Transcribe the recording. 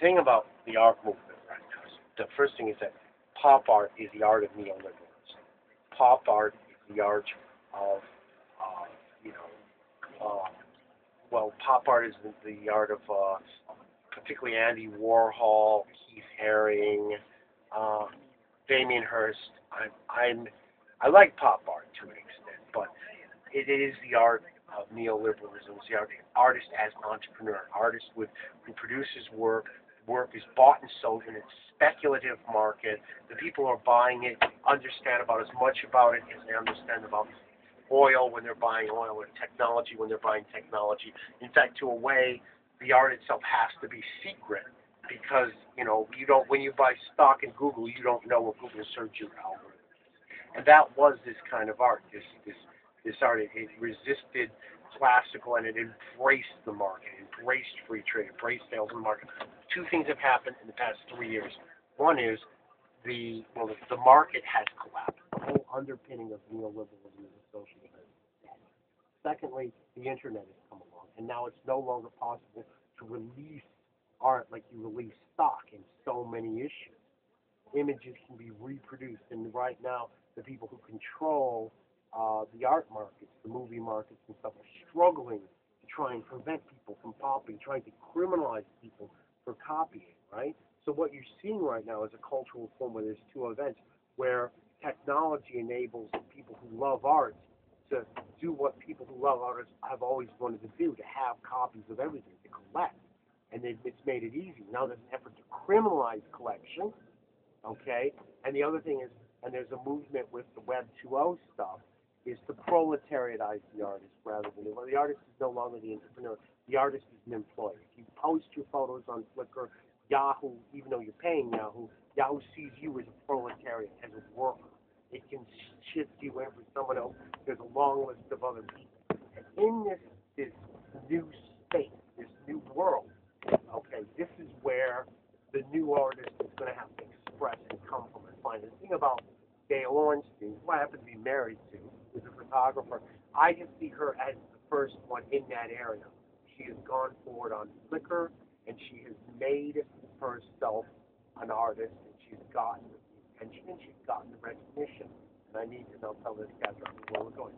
thing about the art movement right the first thing is that pop art is the art of neoliberalism. Pop art is the art of, uh, you know, uh, well, pop art is the, the art of uh, particularly Andy Warhol, Keith Haring, uh, Damien Hirst. I'm, I'm, I like pop art to an extent, but it is the art of neoliberalism. It's the artist as entrepreneur, artist with who produces work. Work is bought and sold in a speculative market. The people who are buying it understand about as much about it as they understand about oil when they're buying oil or technology when they're buying technology. In fact, to a way, the art itself has to be secret because you know you don't when you buy stock in Google, you don't know what Google search algorithm is. And that was this kind of art. This this this it, resisted classical and it embraced the market, embraced free trade, embraced sales and market. Two things have happened in the past three years. One is the well the, market has collapsed. The whole underpinning of neoliberalism is a social business. Secondly, the internet has come along, and now it's no longer possible to release art like you release stock in so many issues. Images can be reproduced, and right now, the people who control the art markets, the movie markets, and stuff are struggling to try and prevent people from copying, trying to criminalize people for copying, right? So what you're seeing right now is a cultural form where there's two events where technology enables people who love art to do what people who love art have always wanted to do, to have copies of everything, to collect. And it, it's made it easy. Now there's an effort to criminalize collection, okay? And the other thing is, and there's a movement with the Web 2.0 stuff, is to proletariatize the artist rather than well, the artist is no longer the entrepreneur. The artist is an employee. If you post your photos on Flickr, Yahoo, even though you're paying Yahoo, Yahoo sees you as a proletariat, as a worker. It can shift you for someone else. There's a long list of other people. And in this this new space, this new world, okay, this is where the new artist is going to have to express and come from and find. The thing about Gay Ornstein, who I happen to be married to, photographer. I just see her as the first one in that area. She has gone forward on Flickr, and she has made herself an artist, and she's gotten the attention, and she's gotten the recognition. And I need to now tell this guy where we're going.